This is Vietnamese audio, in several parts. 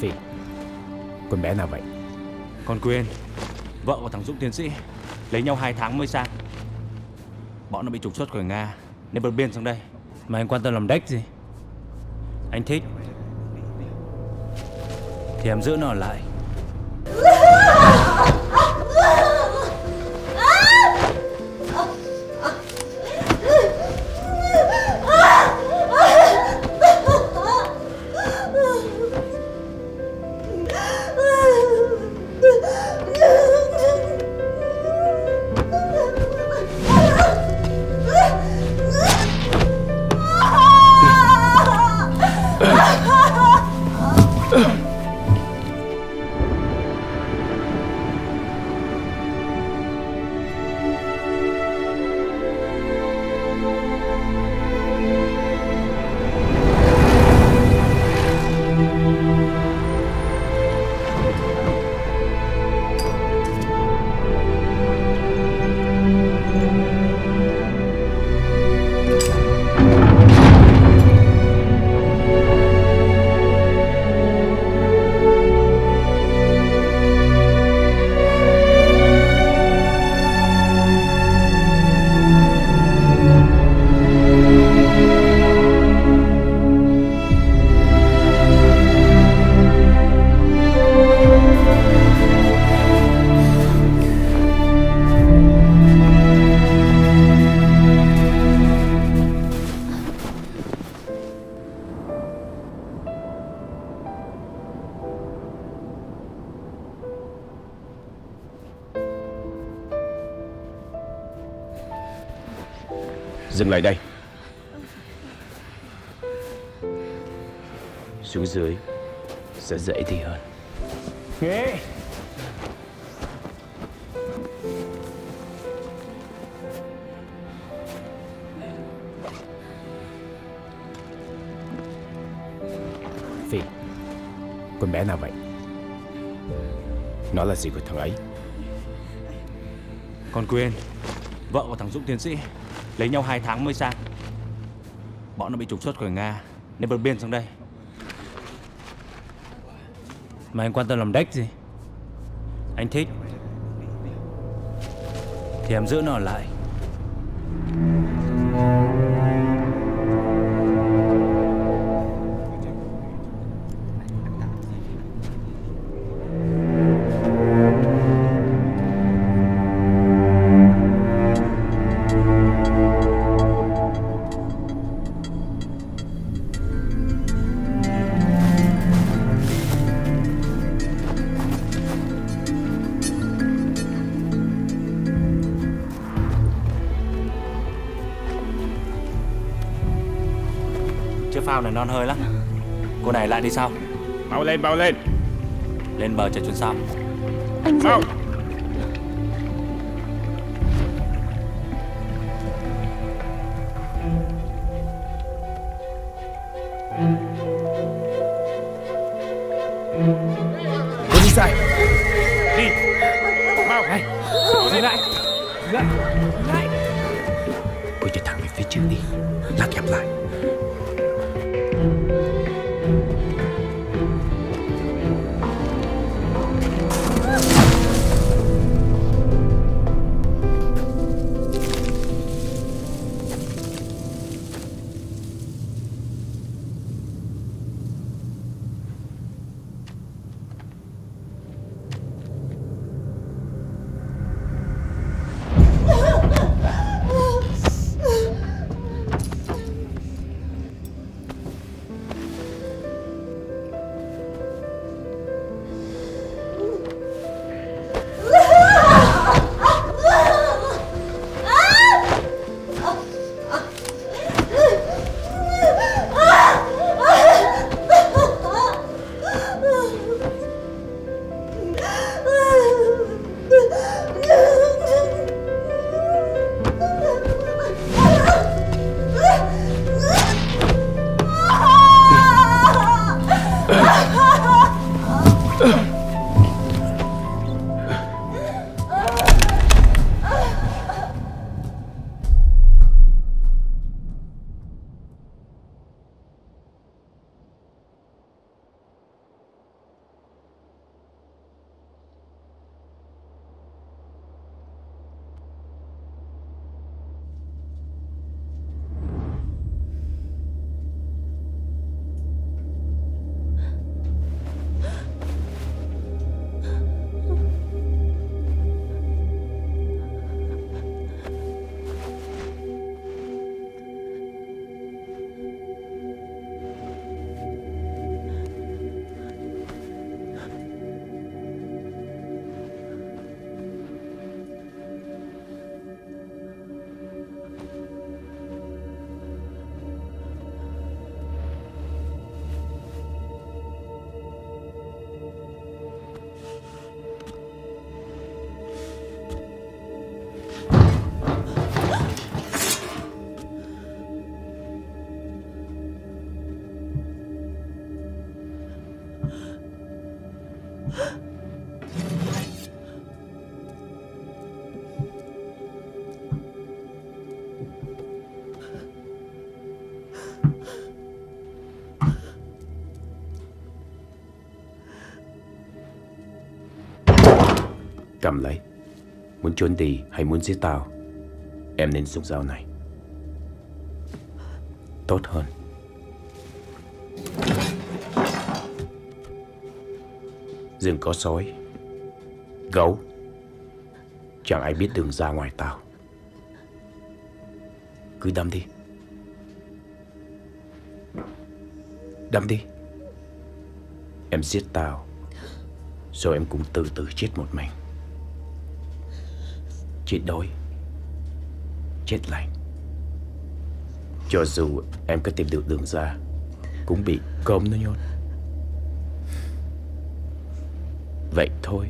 Phi. Con bé nào vậy? Con Quyên. Vợ của thằng Dũng tiến sĩ. Lấy nhau hai tháng mới sang. Bọn nó bị trục xuất khỏi Nga Nên vượt biên sang đây. Mà anh quan tâm làm đếch gì? Anh thích. Thì em giữ nó lại Dừng lại đây. Xuống dưới Sẽ dễ thì hơn. Ghê Phi Con bé nào vậy? Nó là gì của thằng ấy? Con Quyên Vợ của thằng Dũng tiến sĩ Lấy nhau hai tháng mới sang. Bọn nó bị trục xuất khỏi Nga, Nên vượt biên sang đây. Mà anh quan tâm làm đếch gì? Anh thích. Thì em giữ nó ở lại. Non hơi lắm. Cô này lại đi sau. Mau lên mau lên. Lên bờ chạy chuyến sau. Anh Mau Dũng Cô đi sai Đi. Mau Này. Dừng lại. Dừng lại. Dừng lại. Cô chạy thẳng về phía trước đi. Lát gặp lại Cầm lấy. Muốn trốn đi hay muốn giết tao, Em nên dùng dao này. Tốt hơn. Rừng có sói. Gấu. Chẳng ai biết đường ra ngoài tao. Cứ đâm đi. Đâm đi. Em giết tao, Rồi em cũng từ từ chết một mình. Chết đói. Chết lạnh Cho dù em có tìm được đường ra, Cũng bị cơm nó nhốt. Vậy thôi.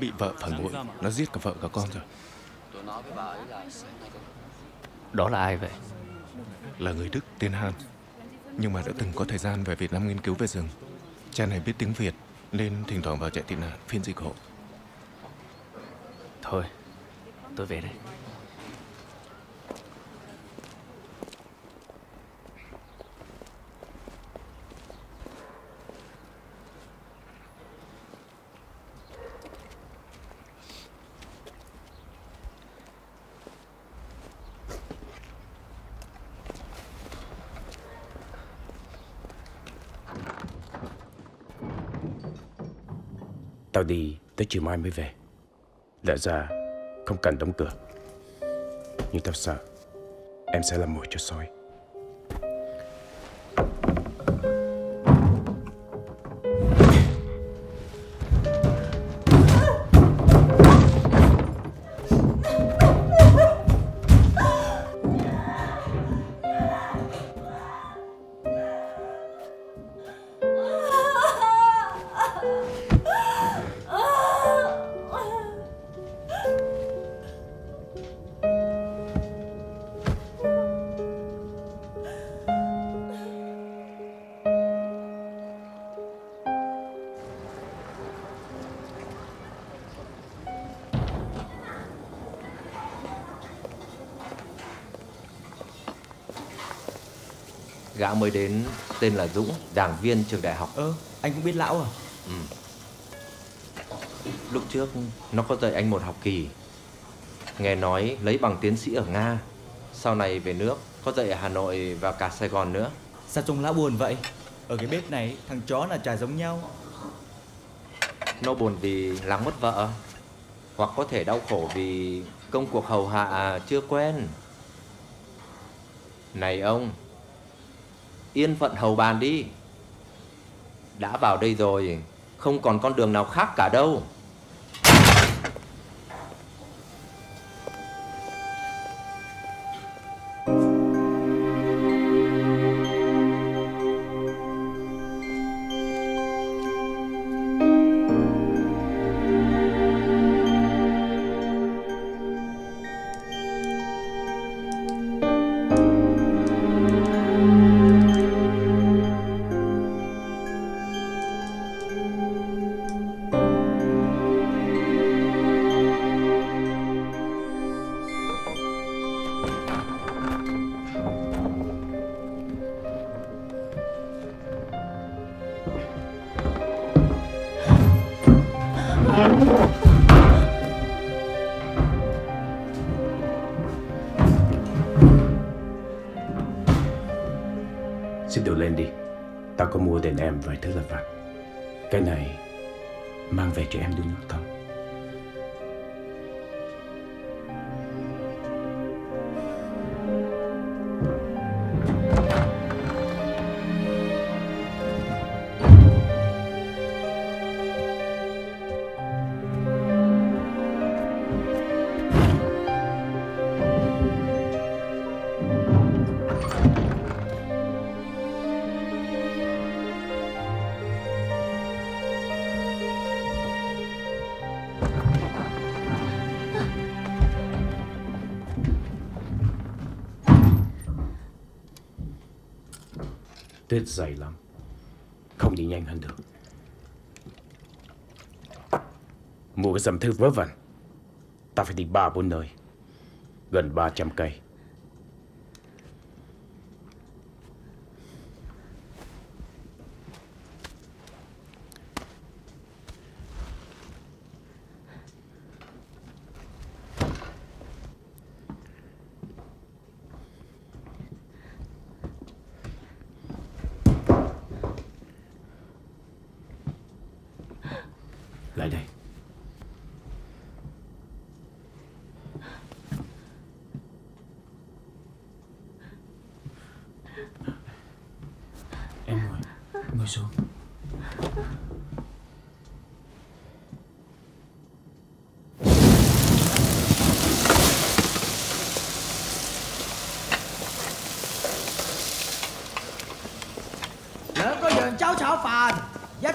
Bị vợ phản bội. Nó giết cả vợ cả con rồi. Đó là ai vậy? Là người Đức tên Han Nhưng mà đã từng có thời gian về Việt Nam nghiên cứu về rừng. Cha này biết tiếng Việt Nên thỉnh thoảng vào chạy tị nạn phiên dịch hộ. Thôi, tôi về đây. Tao đi tới chiều mai mới về. Lẽ ra không cần đóng cửa. Nhưng tao sợ Em sẽ làm mồi cho sói Gã mới đến tên là Dũng, giảng viên trường đại học. Ơ, anh cũng biết lão à? Lúc trước nó có dạy anh một học kỳ. Nghe nói lấy bằng tiến sĩ ở Nga. Sau này về nước có dạy ở Hà Nội và cả Sài Gòn nữa. Sao trông lão buồn vậy? Ở cái bếp này, thằng chó là chả giống nhau. Nó buồn vì lắng mất vợ Hoặc có thể đau khổ vì công cuộc hầu hạ chưa quen Này ông Yên phận hầu bàn đi. Đã vào đây rồi, Không còn con đường nào khác cả đâu. Xin đồ lên đi. Tao có mua đền em vài thứ lặt vặt. Cái này Mang về cho em đun nước thôi. Tuyết dày lắm. Không đi nhanh hơn được. Mua cái dầm thư vớ vẩn. Ta phải đi ba bốn nơi, Gần 300 cây.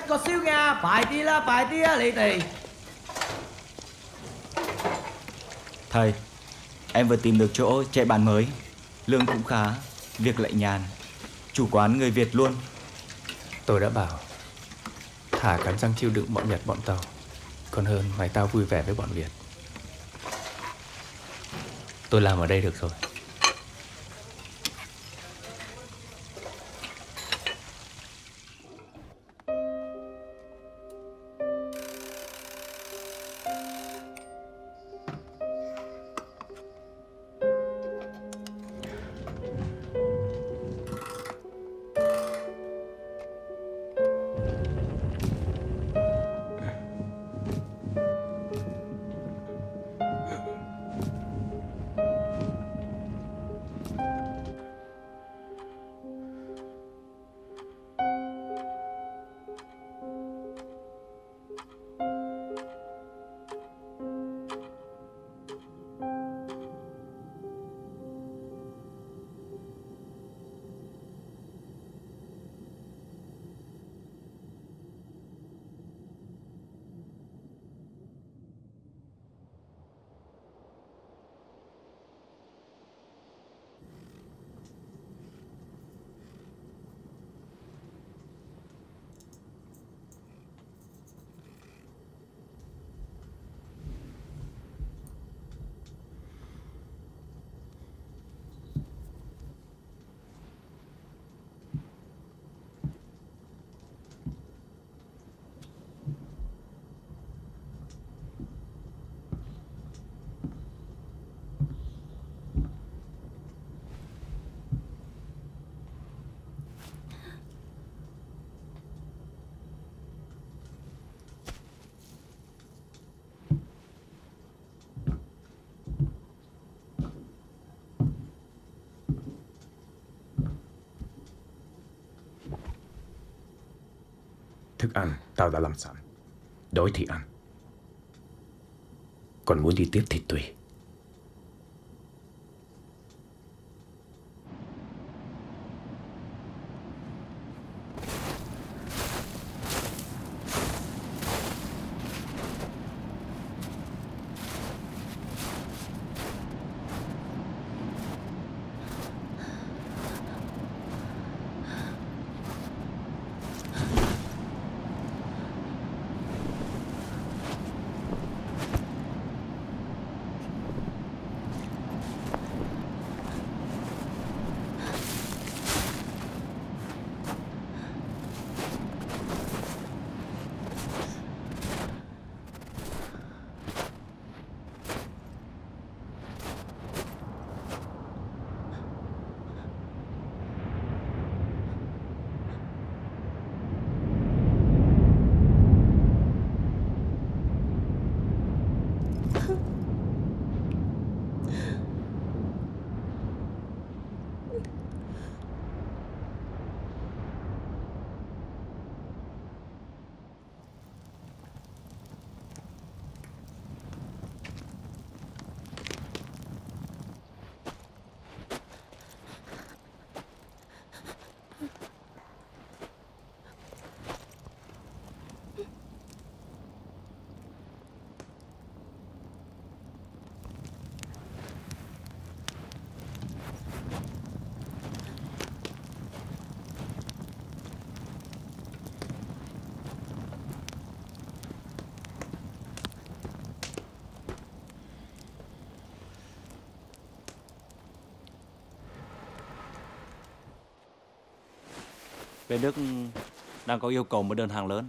個燒㗎，快啲啦，快啲啊，你哋！Thầy, em vừa tìm được chỗ chạy bàn mới. Lương cũng khá, việc lại nhàn. Chủ quán người Việt luôn. Tôi đã bảo Thả cắn răng chịu đựng bọn Nhật bọn Tàu. Còn hơn mày tao vui vẻ với bọn Việt. Tôi làm ở đây được rồi. Thức ăn, tao đã làm sẵn. Đói thì ăn. Còn muốn đi tiếp thì tùy. Bên Đức đang có yêu cầu một đơn hàng lớn.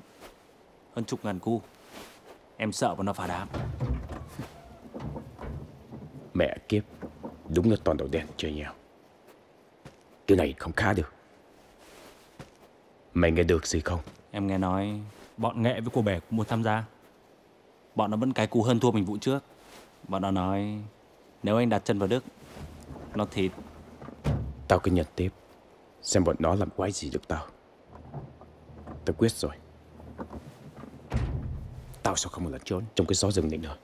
Hơn chục ngàn cu. Em sợ và nó phá đám. Mẹ kiếp Đúng là toàn đầu đen chơi nhau. Cái này không khá được. Mày nghe được gì không? Em nghe nói bọn nghệ với cô bè cũng muốn tham gia. Bọn nó vẫn cái cú hơn thua mình vụ trước. Bọn nó nói Nếu anh đặt chân vào Đức Nó thịt. Tao cứ nhận tiếp Xem bọn nó làm quái gì được tao. Tao quyết rồi. Tao sao không một lần trốn trong cái gió rừng này nữa?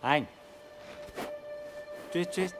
Anh. Tuyết tuyết